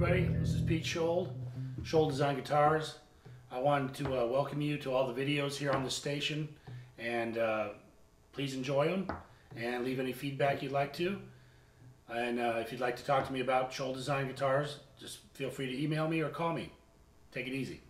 Everybody, this is Pete Skjold, Skjold Design Guitars. I wanted to uh, welcome you to all the videos here on the station and uh, please enjoy them and leave any feedback you'd like to. And uh, if you'd like to talk to me about Skjold Design Guitars, just feel free to email me or call me. Take it easy.